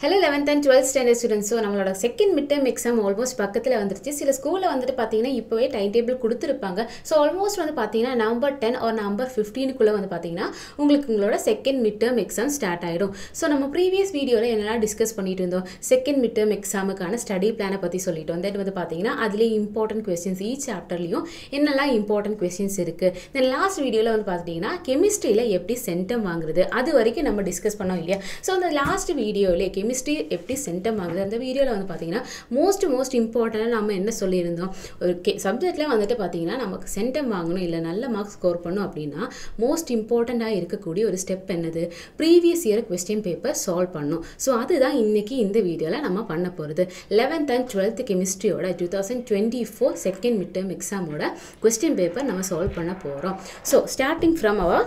Hello eleventh and twelfth standard ஸ்டூடெண்ட்ஸோ நம்மளோட second mid term exam almost பக்கத்தில் வந்துருச்சு. சில ஸ்கூலில் வந்துட்டு பார்த்தீங்கன்னா இப்போவே டைம் டேபிள் கொடுத்துருப்பாங்க. ஸோ ஆல்மோஸ்ட் வந்து பார்த்தீங்கன்னா நவம்பர் டென் ஒரு நவம்பர் ஃபிஃப்டீனுக்குள்ளே வந்து பார்த்தீங்கன்னா உங்களுக்கு உங்களோட second mid term exam start ஆகிடும் ஸோ நம்ம ப்ரீவியஸ் வீடியோவில் என்னெல்லாம் டிஸ்கஸ் பண்ணிட்டு இருந்தோம்? செகண்ட் மிட் டேர்ம் எக்ஸாமுக்கான ஸ்டடி பிளானை பற்றி சொல்லிட்டோம் தென் வந்து பார்த்தீங்கன்னா அதுலேயே இம்பார்ட்டன்ட் கொஸ்டின்ஸ் ஈச் சாப்டர்லையும் என்னெல்லாம் இம்பார்ட்டன்ட் கொஸ்டின்ஸ் இருக்குது தென் லாஸ்ட் வீடியோவில் வந்து பார்த்தீங்கன்னா கெமிஸ்ட்ரியில் எப்படி சென்டம் வாங்குறது? அது வரைக்கும் நம்ம டிஸ்கஸ் பண்ணோம் இல்லையா? ஸோ அந்த லாஸ்ட் வீடியோவிலே கெமிஸ்ட்ரி எப்படி சென்டம் ஆகுது? அந்த வீடியோவில் வந்து பார்த்தீங்கன்னா மோஸ்ட் மோஸ்ட் இம்பார்ட்டண்டாக நம்ம என்ன சொல்லியிருந்தோம்? ஒரு கே சப்ஜெக்டில் வந்துட்டு பார்த்தீங்கன்னா நமக்கு சென்டம் வாங்கணும் இல்லை நல்ல மார்க்ஸ் ஸ்கோர் பண்ணணும் அப்படின்னா மோஸ்ட் இம்பார்ட்டண்ட்டாக இருக்கக்கூடிய ஒரு ஸ்டெப் என்னது? Previous year question paper solve பண்ணும் ஸோ அதுதான் இன்றைக்கி இந்த வீடியோவில் நம்ம பண்ண போகிறது eleventh and twelfth கெமிஸ்ட்ரியோட two thousand twenty four second mid term எக்ஸாமோட question paper நம்ம சால்வ் பண்ண போகிறோம் so starting from our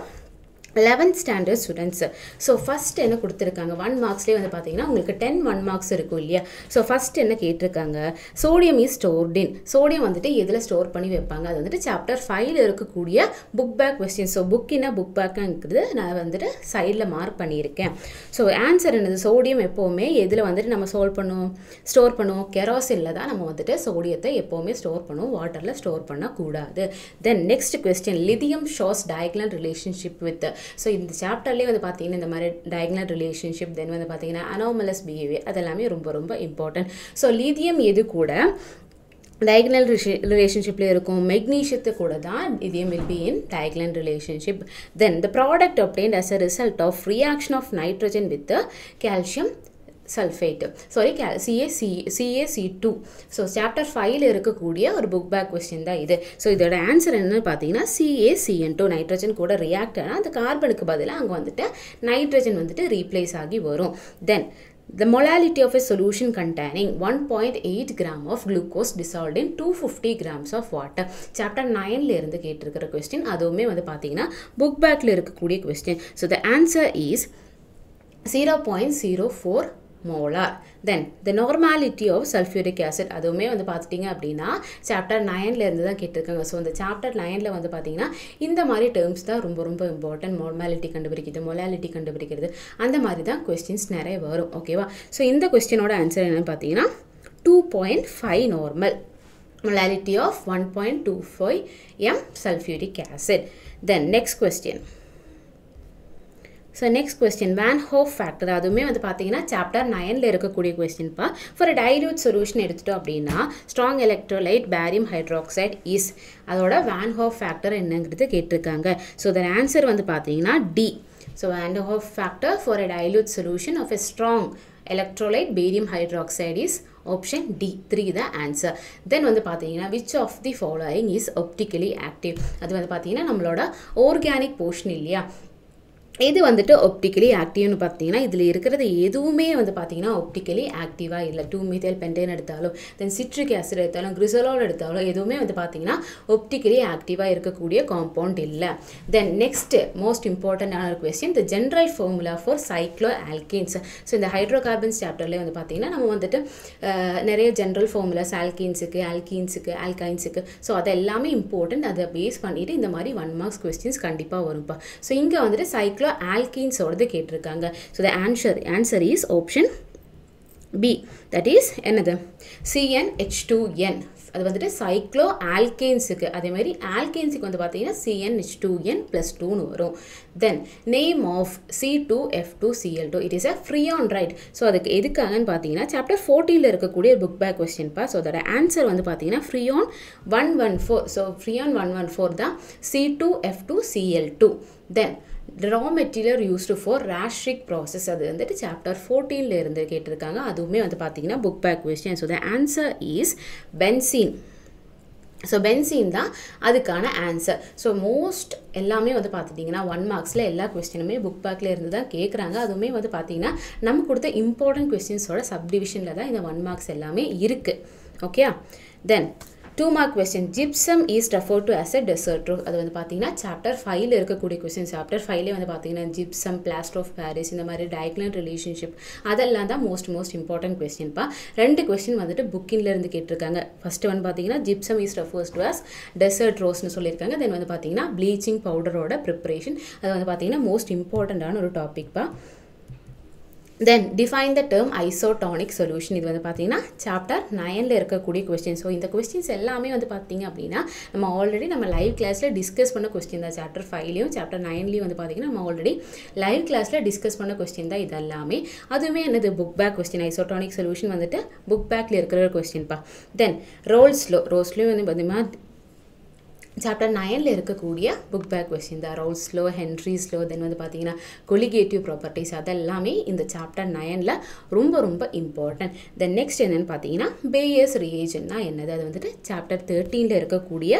eleventh standard students so first என்ன கொடுத்துருக்காங்க? ஒன் மார்க்ஸ்லேயே வந்து பார்த்தீங்கன்னா உங்களுக்கு டென் ஒன் மார்க்ஸ் இருக்கும் இல்லையா? ஸோ ஃபஸ்ட் என்ன கேட்டிருக்காங்க? Sodium is stored in sodium வந்துட்டு எதில் ஸ்டோர் பண்ணி வைப்பாங்க? அது வந்துட்டு சாப்டர் ஃபைவ்ல இருக்கக்கூடிய புக் பேக் கொஸ்டின் ஸோ புக்கினா புக் பேக்குங்கிறது நான் வந்துட்டு சைடில் மார்க் பண்ணியிருக்கேன். ஸோ ஆன்சர் என்னது? சோடியம் எப்போவுமே எதில் வந்துட்டு நம்ம சோல்வ் பண்ணுவோம்? ஸ்டோர் பண்ணுவோம்? கெரோசினில் தான் நம்ம வந்துட்டு சோடியத்தை எப்போவுமே ஸ்டோர் பண்ணுவோம். வாட்டரில் ஸ்டோர் பண்ணக்கூடாது. Then next question lithium shows diagonal relationship with so இந்த சாப்டர்லேயே வந்து பார்த்தீங்கன்னா இந்த மாதிரி டயக்னல் ரிலேஷன்ஷிப் தென் வந்து பார்த்தீங்கன்னா அனோமலஸ் பிஹேவியர் அதெல்லாமே ரொம்ப ரொம்ப இம்பார்ட்டன்ட் ஸோ லிதியம் எது கூட டயக்னல் ரிலேஷன்ஷிப்பில் இருக்கும். மெக்னீஷியத்து கூட தான் lithium will be in diagonal relationship then the product obtained as a result of reaction of nitrogen with calcium sulphate sorry K CA C CA C two so chapter ஃபைவ்ல இருக்கக்கூடிய ஒரு புக் பேக் கொஸ்டின் தான் இது. So இதோட answer என்னன்னு பார்த்தீங்கன்னா CA CN two nitrogen கூட react ஆனால் அந்த கார்பனுக்கு பதிலாக அங்கே வந்துட்டு நைட்ரஜன் வந்துட்டு ரீப்ளேஸ் ஆகி வரும். Then The molality of a solution containing 1.8 gram of glucose dissolved in 250 grams of water. Chapter நைன்ல இருந்து கேட்டிருக்கிற கொஸ்டின் அதுவுமே வந்து பார்த்தீங்கன்னா புக் பேக்கில் இருக்கக்கூடிய question so the answer is zero point zero four molar then the normality of sulphuric acid அதுவுமே வந்து பார்த்துட்டிங்க அப்படின்னா சாப்டர் நைன்லேருந்து தான் கேட்டிருக்காங்க. ஸோ அந்த சாப்டர் நைனில் வந்து பார்த்தீங்கன்னா இந்த மாதிரி டேர்ம்ஸ் தான் ரொம்ப ரொம்ப இம்பார்ட்டன்ட் நார்மாலிட்டி கண்டுபிடிக்கிறது மொலாலிட்டி கண்டுபிடிக்கிறது அந்த மாதிரி தான் கொஸ்டின்ஸ் நிறைய வரும். ஓகேவா ஸோ இந்த கொஸ்டினோட ஆன்சர் என்னென்னு பார்த்தீங்கன்னா two point five normal molality of one point two five M sulphuric acid then next question so next question van't Hoff factor அதுவுமே வந்து பார்த்தீங்கன்னா சாப்டர் நைனில் இருக்கக்கூடிய கொஸ்டின்ப்பா ஃபார் டைல்யூட் சொல்யூஷன் எடுத்துட்டோம் அப்படின்னா strong electrolyte barium hydroxide is அதோட van Hoff factor என்னங்கிறது கேட்டிருக்காங்க. ஸோ தன் ஆன்சர் வந்து பார்த்தீங்கன்னா D so van't Hoff factor for a dilute solution of a strong electrolyte barium hydroxide is option D. 3 the answer. Then வந்து பார்த்தீங்கன்னா which of the following is optically active? அது வந்து பார்த்தீங்கன்னா நம்மளோட ஆர்கானிக் போர்ஷன் இல்லையா? இது வந்துட்டு ஒப்டிக்கலி ஆக்டிவ்னு பார்த்தீங்கன்னா இதில் இருக்கிறது எதுவுமே வந்து பார்த்தீங்கன்னா ஒப்டிக்கலி ஆக்டிவாக இல்லை. டூ மீத்தேல் பென்டேன் எடுத்தாலும் தென் சிட்ரிக் ஆசிட் எடுத்தாலும் கிரிசலால் எடுத்தாலும் எதுவுமே வந்து பார்த்தீங்கன்னா ஒப்டிக்கலி ஆக்டிவாக இருக்கக்கூடிய காம்பவுண்ட் இல்லை. தென் நெக்ஸ்ட் மோஸ்ட் இம்பார்ட்டண்டான ஒரு question the general formula for cycloalkenes so இந்த ஹைட்ரோ கார்பன்ஸ் சாப்டர்லேயே வந்து பார்த்தீங்கன்னா நம்ம வந்துட்டு நிறைய ஜென்ரல் ஃபார்முலாஸ் ஆல்கின்ஸுக்கு ஆல்கின்ஸுக்கு ஆல்கைன்ஸுக்கு ஸோ அது எல்லாமே இம்பார்ட்டன்ட் அதை பேஸ் பண்ணிவிட்டு இந்த மாதிரி ஒன் மார்க்ஸ் கொஸ்டின்ஸ் கண்டிப்பாக வரும்ப்பா ஸோ இங்கே வந்துட்டு சைக்ளோ ஆல்கீன்ஸோடது கேட்டிருக்காங்க. So the answer answer is option B that is என்னது? C N H two N அது வந்துட்டு சைக்ளோ ஆல்கேன்ஸுக்கு அதேமாதிரி ஆல்கேன்ஸுக்கு வந்து பார்த்தீங்கன்னா சிஎன்ஹெச் டூ என் ப்ளஸ் டூன்னு வரும். Then name of C two F two CL two it is a on right so அதுக்கு எதுக்காகன்னு பார்த்தீங்கன்னா சாப்டர் ஃபோர்டீனில் இருக்கக்கூடிய புக் பேக் கொஸ்டின்ப்பா ஸோ அதோட ஆன்சர் வந்து பார்த்தீங்கன்னா Freon one one four so Freon one one four தான் C two F two CL two then raw material used for Raschig process அது வந்துட்டு சாப்டர் ஃபோர்டீனில் இருந்து கேட்டிருக்காங்க. அதுவுமே வந்து பார்த்தீங்கன்னா book back question so the answer is benzene so benzene தான் அதுக்கான ஆன்சர் ஸோ மோஸ்ட் எல்லாமே வந்து பார்த்துட்டிங்கன்னா ஒன் மார்க்ஸில் எல்லா கொஸ்டினுமே புக் பேக்கில் இருந்து தான் கேட்குறாங்க அதுவுமே வந்து பார்த்திங்கன்னா நம்ம கொடுத்த இம்பார்ட்டன்ட் கொஸ்டின்ஸோட சப்டிவிஷனில் தான் இந்த ஒன் மார்க்ஸ் எல்லாமே இருக்குது okay then two mark question gypsum is refer to as a desert rock அது வந்து பார்த்தீங்கன்னா சாப்டர் ஃபைவ்ல இருக்கக்கூடிய கொஸ்டின் சாப்டர் ஃபைவ்லேயே வந்து பார்த்தீங்கன்னா ஜிப்சம் பிளாஸ்டர் ஆஃப் பாரிஸ் இந்த மாதிரி டயக்லன் ரிலேஷன்ஷிப் அதெல்லாம் தான் மோஸ்ட் மோஸ்ட் இம்பார்ட்டன்ட் கொஸ்டின்ப்பா ரெண்டு கொஸ்டின் வந்துட்டு புக்கின்ல இருந்து கேட்டிருக்காங்க. ஃபர்ஸ்ட் வந்து பார்த்தீங்கன்னா gypsum is refers to as desert ரோஸ்னு சொல்லியிருக்காங்க. தென் வந்து பார்த்தீங்கன்னா ப்ளீச்சிங் பவுடரோட ப்ரிப்பரேஷன் அது வந்து பார்த்தீங்கன்னா மோஸ்ட் இம்பார்ட்டண்ட்டான ஒரு டாபிக்ப்பா then define the term isotonic solution இது வந்து பார்த்தீங்கன்னா சாப்டர் நயனில் இருக்கக்கூடிய கொஸ்டின் ஸோ இந்த கொஸ்டின்ஸ் எல்லாமே வந்து பார்த்தீங்க அப்படின்னா நம்ம ஆல்ரெடி நம்ம லைவ் கிளாஸில் டிஸ்கஸ் பண்ண கொஸ்டின் தான். சாப்டர் ஃபைவ்லையும் சாப்டர் நைன்லையும் வந்து பார்த்தீங்கன்னா நம்ம ஆல்ரெடி லைவ் கிளாஸில் டிஸ்கஸ் பண்ண கொஸ்டின் தான் இது எல்லாமே அதுவுமே என்னது? Book back question isotonic solution வந்துட்டு புக் பேக்கில் இருக்கிற ஒரு கொஸ்டின்ப்பா தென் ரோல்ஸ்லோ ரோல்ஸ்லேயும் வந்து பார்த்தீங்கன்னா சாப்டர் நயனில் இருக்கக்கூடிய புக் பேக் கொஸ்டின் தான் ரோல்ஸ்லோ ஹென்ரிஸ்லோ தென் வந்து பார்த்தீங்கன்னா கொலிகேட்டிவ் ப்ராப்பர்ட்டிஸ் அதெல்லாமே இந்த சாப்டர் நயனில் ரொம்ப ரொம்ப இம்பார்ட்டன்ட் தென் நெக்ஸ்ட் என்னென்னு பார்த்தீங்கன்னா பேயஸ் ரியேஜன்னா என்னது? அது வந்துட்டு சாப்டர் தேர்ட்டீனில் இருக்கக்கூடிய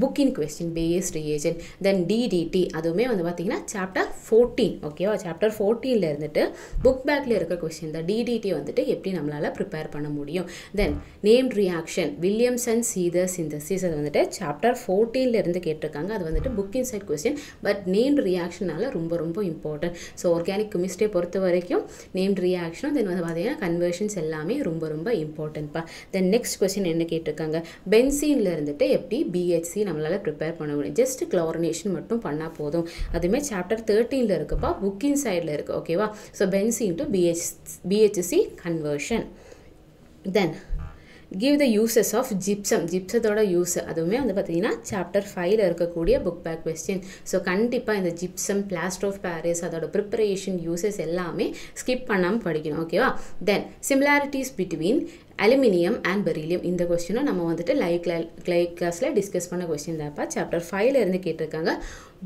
புக்கின் question Baeyer's reagent then DDT அதுவுமே வந்து பார்த்தீங்கன்னா சாப்டர் ஃபோர்டீன் ஓகேவா சாப்டர் ஃபோர்டீனில் இருந்துட்டு புக் பேக்கில் இருக்க கொஸ்டின் தான் டிடிடி வந்துட்டு எப்படி நம்மளால் ப்ரிப்பேர் பண்ண முடியும்? Then name reaction Williamson ether synthesis அது வந்துட்டு சாப்டர் ஃபோர்டீன் இருந்து கேட்டிருக்காங்க. அது வந்துட்டு book inside question but name ரியாக்ஷனால ரொம்ப ரொம்ப இம்பார்ட்டன்ட் ஸோ ஆர்கானிக் கெமிஸ்ட்ரியை பொறுத்த வரைக்கும் நேம் ரியாக்ஷனும் தென் வந்து பார்த்தீங்கன்னா கன்வர்ஷன்ஸ் எல்லாமே ரொம்ப ரொம்ப இம்பார்ட்டன்ட்ப்பா தென் நெக்ஸ்ட் கொஸ்டின் என்ன கேட்டிருக்காங்க? பென்சீனில் இருந்துட்டு எப்படி பிஹெச்சி நம்மளால் ப்ரிப்பேர் பண்ண முடியும்? ஜஸ்ட் குளோரினேஷன் மட்டும் பண்ணால் போதும். அதுவுமே சாப்டர் தேர்ட்டீனில் இருக்குப்பா புக் இன்சைடில் இருக்குது ஓகேவா so benzene to PH PHC conversion then give the uses of gypsum ஜிப்சத்தோட use அதுவுமே வந்து பார்த்தீங்கன்னா சாப்டர் ஃபைவ்ல இருக்கக்கூடிய புக் பேக் கொஸ்டின் ஸோ கண்டிப்பாக இந்த ஜிப்சம் பிளாஸ்டர் ஆஃப் பாரிஸ் அதோட ப்ரிப்பரேஷன் யூசஸ் எல்லாமே ஸ்கிப் பண்ணாமல் படிக்கணும் ஓகேவா then similarities between aluminium and beryllium இந்த கொஸ்டினும் நம்ம வந்துட்டு லைவ் கிளா கிளாஸில் டிஸ்கஸ் பண்ண கொஸ்டின் தான்ப்பா. சாப்டர் ஃபைவ்ல இருந்து கேட்டிருக்காங்க.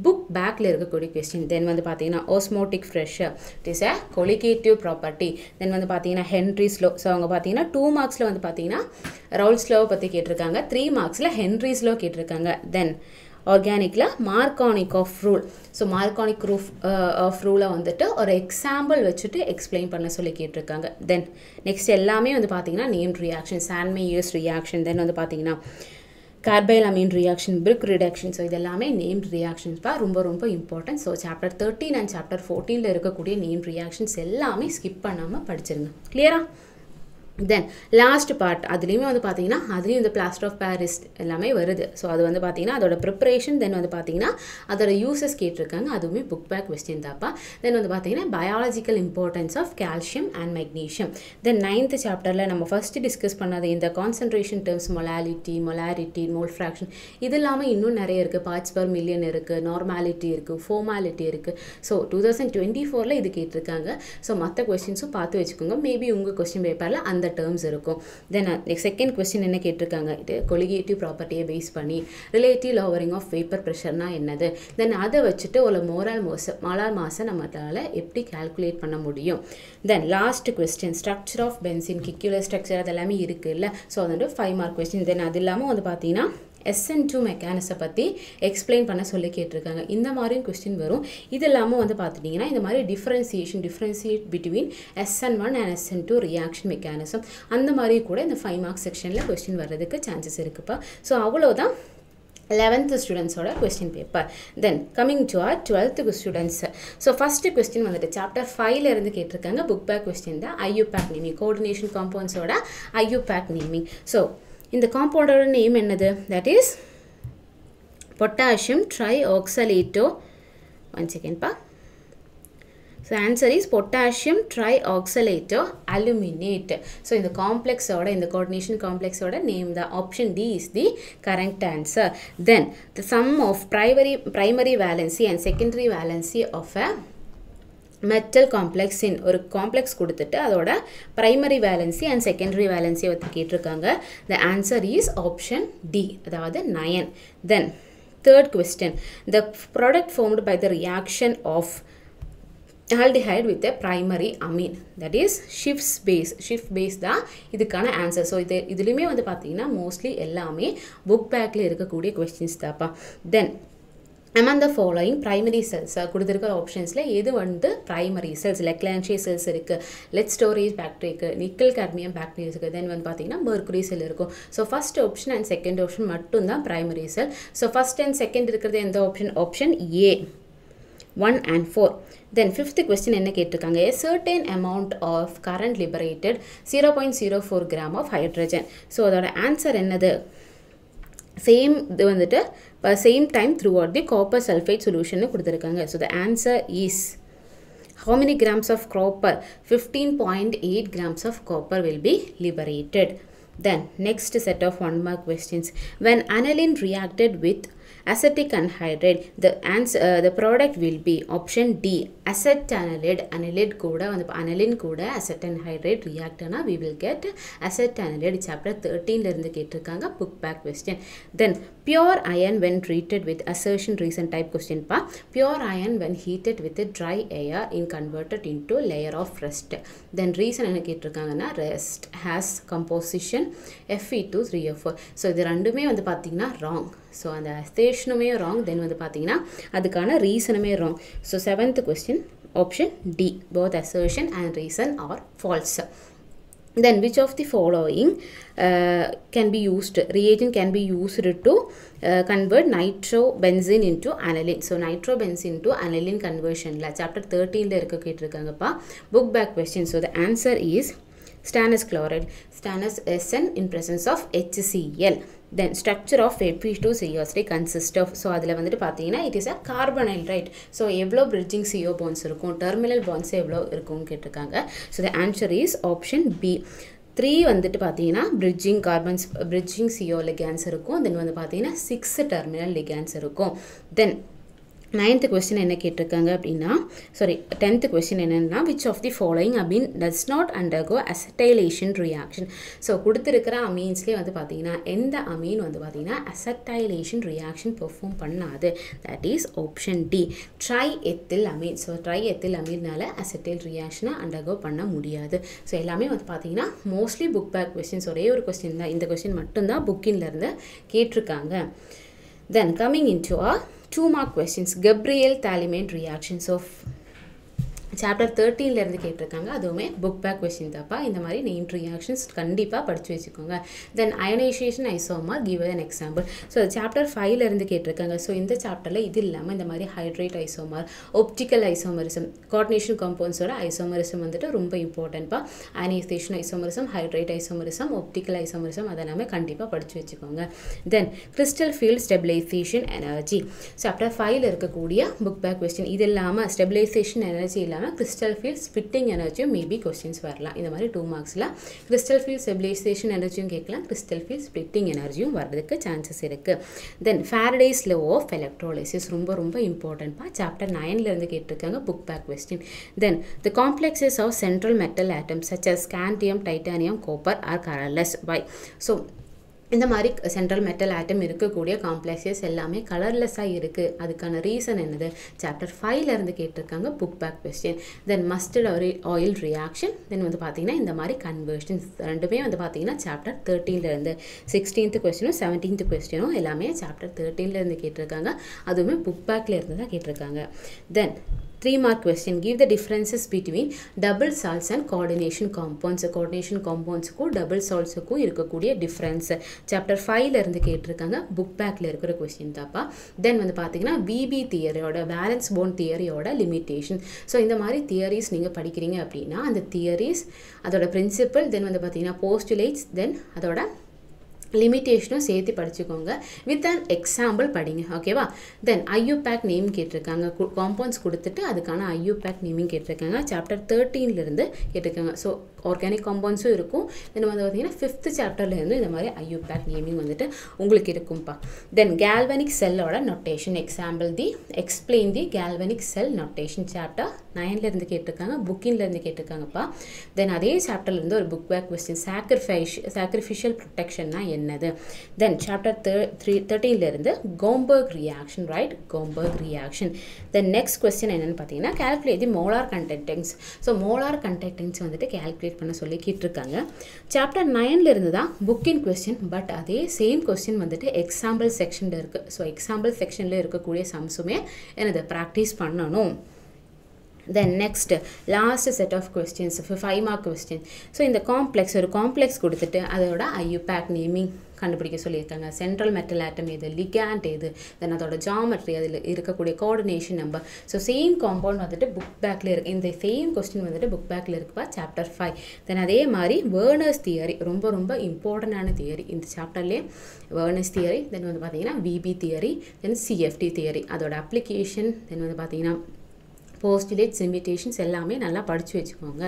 புக் பேக்கில் இருக்கக்கூடிய கொஸ்டின் தென் வந்து பார்த்தீங்கன்னா osmotic pressure it is a colligative property then வந்து பார்த்தீங்கன்னா ஹென்ரி ஸ்லோ ஸோ அவங்க பார்த்தீங்கன்னா டூ மார்க்ஸில் வந்து பார்த்தீங்கன்னா ரவுல் ஸ்லோவை பற்றி கேட்டிருக்காங்க. த்ரீ மார்க்ஸில் ஹென்ரி ஸ்லோ கேட்டிருக்காங்க. Then ஆர்கானிக்கில் Markovnikov of rule so Markovnikov roof of ரூலை வந்துட்டு ஒரு எக்ஸாம்பிள் வச்சுட்டு எக்ஸ்பிளைன் பண்ண சொல்லி கேட்டிருக்காங்க. தென் நெக்ஸ்ட் எல்லாமே வந்து பார்த்தீங்கன்னா name reaction Sandmeyer's reaction then வந்து பார்த்தீங்கன்னா carbylamine reaction Birch reduction so இது எல்லாமே நேம்ட் ரியாக்ஷன்ஸ்ப்பா ரொம்ப ரொம்ப important so chapter thirteen and chapter ஃபோர்டீனில் இருக்கக்கூடிய நேம் ரியாக்ஷன்ஸ் எல்லாமே ஸ்கிப் பண்ணாமல் படிச்சிருங்க. கிளியரா தென் லாஸ்ட் பார்ட் அதுலேயுமே வந்து பார்த்தீங்கன்னா அதுலேயும் இந்த பிளாஸ்டர் ஆஃப் பாரிஸ் எல்லாமே வருது. ஸோ அது வந்து பார்த்தீங்கன்னா அதோட ப்ரிப்பரேஷன் தென் வந்து பார்த்தீங்கன்னா அதோட யூசஸ் கேட்டிருக்காங்க. அதுவுமே புக் பேக் கொஸ்டின் தாப்பா தென் வந்து பார்த்தீங்கன்னா biological importance of calcium and magnesium then ninth சாப்டரில் நம்ம ஃபஸ்ட்டு டிஸ்கஸ் பண்ணது இந்த concentration terms molality molarity mole fraction இது இல்லாமல் இன்னும் நிறைய இருக்குது பார்ட்ஸ் பர் மில்லியன் இருக்குது நார்மாலிட்டி இருக்குது ஃபோமாலிட்டி இருக்குது ஸோ டூ தௌசண்ட் டுவெண்ட்டி ஃபோரில் இது கேட்டிருக்காங்க. ஸோ மற்ற கொஸ்டின்ஸும் பார்த்து வச்சுக்கோங்க. மேபி உங்கள் கொஸ்டின் பேப்பரில் அந்த டேர்ம்ஸ் இருக்கும். தென் செகண்ட் கொஸ்டின் என்ன கேட்டிருக்காங்க? இது கொலிகேட்டிவ் ப்ராப்பர்ட்டியை பேஸ் பண்ணி ரிலேட்டிவ் லவரிங் ஆஃப் வேப்பர் ப்ரெஷர்னா என்னது? தென் அதை வச்சுட்டு ஒரு மோரால் மோச மாலால் மாசை நம்மளால் எப்படி கால்குலேட் பண்ண முடியும்? Then last question structure of benzene Kekule structure அதெல்லாமே இருக்குல்ல? ஸோ அது வந்து ஃபைவ் மார்க் கொஸ்டின் தென் அது இல்லாமல் வந்து பார்த்தீங்கன்னா எஸ்என் டூ மெக்கானிஸை பற்றி எக்ஸ்பிளைன் பண்ண சொல்லி கேட்டிருக்காங்க. இந்த மாதிரியும் கொஸ்டின் வரும். இது இல்லாமல் வந்து பார்த்துட்டிங்கன்னா இந்த மாதிரி differentiation differentiate between SN one and SN two reaction mechanism அந்த மாதிரி கூட இந்த ஃபைவ் மார்க்ஸ் செக்ஷனில் கொஸ்டின் வர்றதுக்கு சான்சஸ் இருக்குப்பா. ஸோ அவ்வளோதான் eleventh ஸ்டூடெண்ட்ஸோட question paper then coming to our டுவெல்த்துக்கு students so first question வந்துட்டு சாப்டர் ஃபைவ்ல இருந்து கேட்டிருக்காங்க. புக் பேக் கொஸ்டின் தான் ஐயூ பேக் நேமிங் கோஆர்டினேஷன் காம்பவுண்ட்ஸோட ஐயூ பேக் நேமிங் ஸோ இந்த காம்பவுண்டோட நேம் என்னது? That is potassium tri oxalato one செகண்ட்ப்பா so answer is potassium tri oxalato aluminate so இந்த காம்ப்ளெக்ஸோட இந்த கோஆர்டினேஷன் காம்ப்ளெக்ஸோட நேம் தான். Option D is the correct answer then the sum of primary primary valency and secondary valency of a metal காம்ப்ளெக்ஸின் ஒரு complex கொடுத்துட்டு அதோட primary valency and secondary வேலன்சியை பற்றி கேட்டிருக்காங்க. The answer is option D அதாவது nine then third question the product formed by the reaction of aldehyde with primary amine that is Schiff's base shift base தான் இதுக்கான answer so இது இதுலேயுமே வந்து பார்த்தீங்கன்னா மோஸ்ட்லி எல்லாமே புக் பேக்கில் இருக்கக்கூடிய questions Thapa then among the following primary cells கொடுத்துருக்கிற ஆப்ஷன்ஸில் எது வந்து ப்ரைமரி செல்ஸ் லெக்லான்ஷிய செல்ஸ் இருக்குது லெட் ஸ்டோரேஜ் பேக்டரி இருக்குது நிக்கல் கேட்மியம் பேக்டரிஸ் இருக்குது தென் வந்து பார்த்தீங்கன்னா மெர்குரி செல் இருக்கும். So first option and second option மட்டும்தான் primary cell so first and second இருக்கிறது எந்த option option A one and four then fifth question என்ன கேட்டிருக்காங்க? A certain amount of current liberated zero point zero four gram of hydrogen so அதோட answer என்னது? Same இது வந்துட்டு இப்போ same time throughout the copper sulphate solution கொடுத்துருக்காங்க so the answer is how many grams of copper 15.8 grams of copper will be liberated then next set of one mark questions when aniline reacted with acetic anhydride the answer uh, the product will be option d acetanilide anilide கூட வந்து aniline கூட acetanhydride react ஆனா we will get acetanilide chapter 13 ல இருந்து கேட்டிருக்காங்க book back question then pure iron when treated with assertion reason type question பா pure iron when heated with dry air in converted into layer of rust then reason என்ன கேட்டிருக்காங்கன்னா rest has composition Fe2 so இது ரெண்டுமே வந்து பார்த்தீங்கன்னா wrong. So அந்த அசேஷனுமே wrong தென் வந்து பார்த்தீங்கன்னா அதுக்கான ரீசனுமே wrong so seventh question option D both assertion and reason are false then which of the following uh, can be used reagent can be used to uh, convert nitrobenzene into aniline so nitrobenzene into aniline conversion la chapter 13 ல இருக்க கேட்டிருக்காங்கப்பா book back question so the answer is stannous chloride stannous SN in presence of HCl then structure of எபி2 சிஓஸ்டி consist of so அதில் வந்துட்டு பார்த்தீங்கன்னா it is a carbonyl right so எவ்வளோ bridging C O bonds இருக்கும் terminal bonds எவ்வளோ இருக்கும்னு கேட்டிருக்காங்க. So the answer is option B three வந்துட்டு பார்த்தீங்கன்னா bridging carbons bridging C O ligands இருக்கும். தென் வந்து பார்த்தீங்கன்னா சிக்ஸ் டெர்மினல் லிகான்ஸ் இருக்கும். தென் நைன்த்து கொஸ்டின் என்ன கேட்டிருக்காங்க அப்படின்னா சாரி டென்த்து கொஸ்டின் என்னென்னா which of the following amine does not undergo acetylation reaction so கொடுத்துருக்கிற அமீன்ஸ்லேயே வந்து பார்த்தீங்கன்னா எந்த அமீன் வந்து பார்த்தீங்கன்னா அசட்டைலேஷன் ரியாக்ஷன் பெர்ஃபார்ம் பண்ணாது. That is option D tri ethyl amine so tri ethyl அமீன்னால acetyl ரியாக்ஷனை அண்டர்கோ பண்ண முடியாது. ஸோ எல்லாமே வந்து பார்த்தீங்கன்னா மோஸ்ட்லி புக் பேக் கொஸ்டின்ஸ் ஒரே ஒரு கொஸ்டின் தான். இந்த கொஸ்டின் மட்டும்தான் புக்கின்லேருந்து கேட்டிருக்காங்க. Then coming into our two mark questions. Gabriel Thalliman reactions of chapter தேர்ட்டீன்லேருந்து கேட்டிருக்காங்க. அதுவுமே புக் பேக் கொஷின் தாப்பா இந்த மாதிரி நெயின் ரியாக்ஷன்ஸ் கண்டிப்பாக படித்து வச்சுக்கோங்க. Then ionisation isomer give an example so chapter ஃபைவ்லேருந்து கேட்டிருக்காங்க. ஸோ இந்த சாப்டரில் இது இல்லாமல் இந்த மாதிரி hydrate isomer optical isomerism coordination காம்பவுண்ட்ஸோட isomerism வந்துட்டு ரொம்ப இம்பார்ட்டன்ட்ப்பா ionisation isomerism hydrate isomerism optical isomerism அதெல்லாமே கண்டிப்பாக படித்து வச்சுக்கோங்க. Then crystal field stabilisation energy chapter ஃபைவ்ல இருக்கக்கூடிய புக் பேக் கொஸ்டின் இது இல்லாமல் ஸ்டெபிலைசேஷன் எனர்ஜி இல்லாமல் கிறிஸ்டல் ஃபீல்ட் ஸ்பிட்டிங் எனர்ஜியும் மேபி கொஸ்டின்ஸ் வரலாம். இந்த மாதிரி டூ மார்க்ஸில் கிறிஸ்டல் ஃபீல்ட் ஸ்டெபிலைசேஷன் எனர்ஜியும் கேட்கலாம். கிறிஸ்டல் ஃபீல் ஸ்பிட்டிங் எனர்ஜியும் வர்றதுக்கு சான்சஸ் இருக்குது then Faraday's law of electrolysis ரொம்ப ரொம்ப இம்பார்ட்டன்ட்ப்பா சாப்டர் நைன்லேருந்து கேட்டிருக்காங்க book back question then the complexes of central metal atoms such as scandium titanium copper are colourless why so இந்த மாதிரி சென்ட்ரல் மெட்டல் ஆட்டம் இருக்கக்கூடிய காம்ப்ளெக்ஸஸ் எல்லாமே கலர்லெஸ்ஸாக இருக்குது அதுக்கான ரீசன் என்னது? சாப்டர் ஃபைவ்லேருந்து கேட்டிருக்காங்க book back question then mustard oil reaction then வந்து பார்த்தீங்கன்னா இந்த மாதிரி கன்வர்ஷன்ஸ் ரெண்டுமே வந்து பார்த்தீங்கன்னா சாப்டர் தேர்ட்டீன்லேருந்து சிக்ஸ்டீன்த் கொஸ்டினும் செவன்டீன்த் கொஸ்டினும் எல்லாமே சாப்டர் தேர்ட்டீன்லேருந்து கேட்டிருக்காங்க. அதுவுமே புக் பேக்கில் இருந்து தான் கேட்டிருக்காங்க. Then three mark question give the differences between double salts and coordination compounds coordination காம்பவுண்ட்ஸுக்கும் double சால்ட்ஸுக்கும் இருக்கக்கூடிய டிஃப்ரென்ஸ் சாப்டர் ஃபைவ்ல இருந்து கேட்டிருக்காங்க. புக் பேக்கில் இருக்கிற கொஸ்டின் தாப்பா தென் வந்து பார்த்தீங்கன்னா விபி தியரியோட பேலன்ஸ் போன் தியரியோட லிமிட்டேஷன் ஸோ இந்த மாதிரி தியரிஸ் நீங்கள் படிக்கிறீங்க அப்படின்னா அந்த தியரிஸ் அதோட பிரின்சிபல் தென் வந்து பார்த்தீங்கன்னா போஸ்டுலேட்ஸ் தென் அதோட லிமிட்டேஷனும் சேர்த்து படிச்சுக்கோங்க. வித் அன் எக்ஸாம்பிள் படிங்க ஓகேவா தென் ஐயூ பேக் நேம் கேட்டிருக்காங்க. காம்பவுண்ட்ஸ் கொடுத்துட்டு அதுக்கான ஐயூ பேக் நேமிங் கேட்டிருக்காங்க சாப்டர் தேர்ட்டீன்லேருந்து கேட்டிருக்காங்க. ஸோ ஆர்கானிக் காம்பவுண்ட்ஸும் இருக்கும். தென் வந்து பார்த்தீங்கன்னா ஃபிஃப்த் சாப்டர்லேருந்து இந்த மாதிரி ஐயூ பேக் நேமிங் வந்துட்டு உங்களுக்கு இருக்கும்ப்பா then galvanic செல்லோட notation example the explain the galvanic cell notation chapter நைன்லேருந்து கேட்டிருக்காங்க. புக்கின்லேருந்து கேட்டிருக்காங்கப்பா. தென் அதே சாப்டர்லேருந்து ஒரு book back question sacrifice sacrificial ப்ரொடெக்ஷன்னா என்னது? Then chapter three தேர்ட்டீன்லேருந்து Gomberg reaction right Gomberg reaction then next question என்னென்னு பார்த்தீங்கன்னா calculate the molar conductance so molar conductance வந்துட்டு கேல்குலேட் பண்ண சொல்லி கேட்டிருக்காங்க. சாப்டர் நைன்லேருந்து தான் புக்கின் கொஸ்டின் பட் அதே சேம் கொஸ்டின் வந்துட்டு எக்ஸாம்பிள் செக்ஷனில் இருக்குது ஸோ எக்ஸாம்பிள் செக்ஷனில் இருக்கக்கூடிய சம்ஸுமே எனது ப்ராக்டிஸ் பண்ணணும். Then next last set of questions five mark question so இந்த காம்ப்ளெக்ஸ் ஒரு காம்ப்ளெக்ஸ் கொடுத்துட்டு அதோட ஐயூபேக் நேமிங் கண்டுபிடிக்க சொல்லியிருக்காங்க. சென்ட்ரல் மெட்டல் ஆட்டம் எது? லிகாண்ட் எது? தென் அதோட ஜாமெட்ரி அதில் இருக்கக்கூடிய coordination number so same compound வந்துட்டு புக் பேக்கில் இருக்கு. இந்த சேம் கொஸ்டின் வந்துட்டு புக் பேக்கில் இருக்குப்பா சாப்டர் ஃபைவ் தென் அதே மாதிரி வேர்னர்ஸ் தியரி ரொம்ப ரொம்ப இம்பார்ட்டண்டான தியரி இந்த சாப்டர்லேயே வேர்னர்ஸ் தியரி தென் வந்து பார்த்தீங்கன்னா VB theory then CFT theory அதோட அப்ளிகேஷன் தென் வந்து பார்த்தீங்கன்னா போஸ்டுலேட்ஸ் இன்விடேஷன்ஸ் எல்லாமே நல்லா படித்து வச்சுக்கோங்க.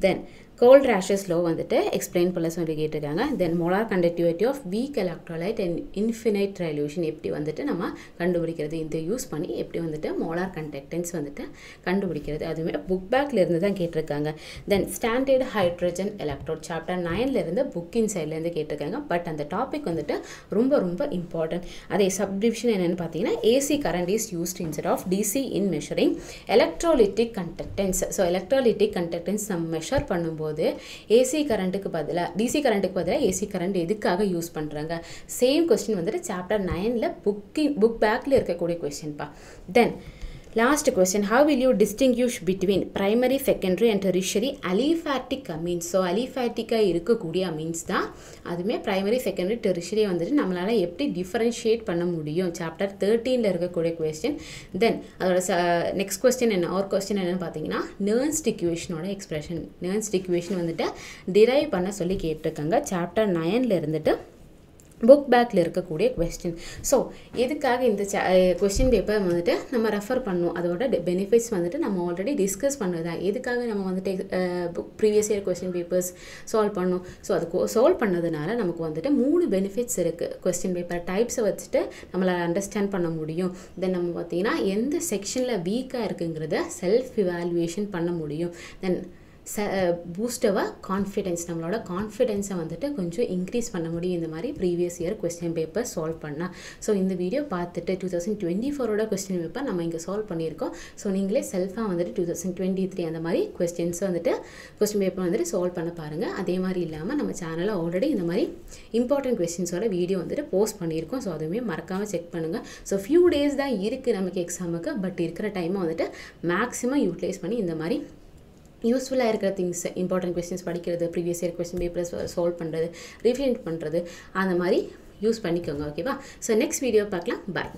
தென் கோல்ட் ரேஷஸ் லோ வந்துட்டு எக்ஸ்பிளைன் பண்ண சொல்லி கேட்டிருக்காங்க. Then molar conductivity of weak electrolyte and infinite dilution எப்படி வந்துட்டு நம்ம கண்டுபிடிக்கிறது? இந்த யூஸ் பண்ணி எப்படி வந்துட்டு மோலார் கண்டக்டன்ஸ் வந்துட்டு கண்டுபிடிக்கிறது? அதுவுமே புக் பேக்கில் இருந்து தான் கேட்டிருக்காங்க. Then standard hydrogen electrode chapter நைன்லேருந்து புக்கின் சைட்லேருந்து கேட்டிருக்காங்க. பட் அந்த டாபிக் வந்துட்டு ரொம்ப ரொம்ப இம்பார்ட்டன்ட் அதே சப்டிவிஷன் என்னென்னு பார்த்தீங்கன்னா AC current is used instead of DC in measuring electrolytic conductance so electrolytic conductance நம்ம மெஷர் பண்ணும்போது போது ஏசி கரண்ட்டுக்கு பதிலாக டிசி கரண்ட்டுக்கு பதிலாக ஏசி கரண்ட் எதுக்காக யூஸ் பண்ணுறாங்க சேம் கொஸ்டின் வந்துட்டு சாப்டர் நைனில் புக்கிங் புக் பேக்கில் இருக்கக்கூடிய கொஸ்டின்ப்பா then last question how will you distinguish between primary secondary and tertiary aliphatic amines so அலிஃபேட்டிக்காக இருக்கக்கூடிய அமீன்ஸ் தான். அதுவுமே ப்ரைமரி செகண்டரி டெரிஷரி வந்துட்டு நம்மளால் எப்படி டிஃபரன்ஷியேட் பண்ண முடியும்? சாப்டர் தேர்ட்டீனில் இருக்கக்கூடிய கொஸ்டின் தென் அதோட ச நெக்ஸ்ட் கொஸ்டின் என்ன? ஒரு கொஸ்டின் என்னென்னு பார்த்தீங்கன்னா நேர்ன்ஸ்ட் இக்குவேஷனோட எக்ஸ்பிரஷன் நேர்ன்ஸ்ட் இக்குவேஷன் வந்துட்டு டிரைவ் பண்ண சொல்லி கேட்டிருக்காங்க. சாப்டர் நைனில் இருந்துட்டு புக் பேக்கில் இருக்கக்கூடிய கொஸ்டின் ஸோ எதுக்காக இந்த கொஸ்டின் பேப்பர் வந்துட்டு நம்ம ரெஃபர் பண்ணோம் அதோட பெனிஃபிட்ஸ் வந்துட்டு நம்ம ஆல்ரெடி டிஸ்கஸ் பண்ணதான் எதுக்காக நம்ம வந்துட்டு book previous year question papers solve பண்ணோம் ஸோ அது சால்வ் பண்ணதுனால நமக்கு வந்துட்டு மூணு பெனிஃபிட்ஸ் இருக்குது கொஸ்டின் பேப்பர் டைப்ஸை வச்சுட்டு நம்மளால் அண்டர்ஸ்டாண்ட் பண்ண முடியும். தென் நம்ம பார்த்தீங்கன்னா எந்த செக்ஷனில் வீக்காக இருக்குங்கிறத செல்ஃப் இவாலுவேஷன் பண்ண முடியும். தென் ச பூஸ்டவாக கான்ஃபிடென்ஸ் நம்மளோட கான்ஃபிடென்ஸை வந்துட்டு கொஞ்சம் இன்க்ரீஸ் பண்ண முடியும். இந்த மாதிரி previous year question paper solve பண்ணால் ஸோ இந்த வீடியோ பார்த்துட்டு டூ தௌசண்ட் டுவெண்ட்டி ஃபோரோட கொஸ்டின் பேப்பர் நம்ம இங்கே சால்வ் பண்ணியிருக்கோம். ஸோ நீங்களே செல்ஃபாக வந்துட்டு டூ தௌசண்ட் டுவெண்ட்டி த்ரீ அந்த மாதிரி கொஸ்டின்ஸை வந்துட்டு கொஸ்டின் பேப்பர் வந்துட்டு சால்வ் பண்ண பாருங்கள் அதே மாதிரி இல்லாமல் நம்ம சேனலில் ஆல்ரெடி இந்த மாதிரி இம்பார்ட்டன்ட் கொஸ்டின்ஸோட வீடியோ வந்துட்டு போஸ்ட் பண்ணியிருக்கோம். ஸோ அதுவுமே மறக்காமல் செக் பண்ணுங்கள் ஸோ ஃபியூ டேஸ் தான் இருக்குது நமக்கு எக்ஸாமுக்கு பட் இருக்கிற டைமை வந்துட்டு மேக்ஸிமம் யூட்டிலைஸ் பண்ணி இந்த மாதிரி யூஸ்ஃபுல்லாக இருக்கிற திங்ஸ் இம்பார்ட்டன்ட் கொஸ்டின்ஸ் படிக்கிறது previous year question papers solve பண்ணுறது ரிஃபைன் பண்ணுறது அந்த மாதிரி யூஸ் பண்ணிக்கோங்க ஓகேவா ஸோ நெக்ஸ்ட் வீடியோ பார்க்கலாம். பாய்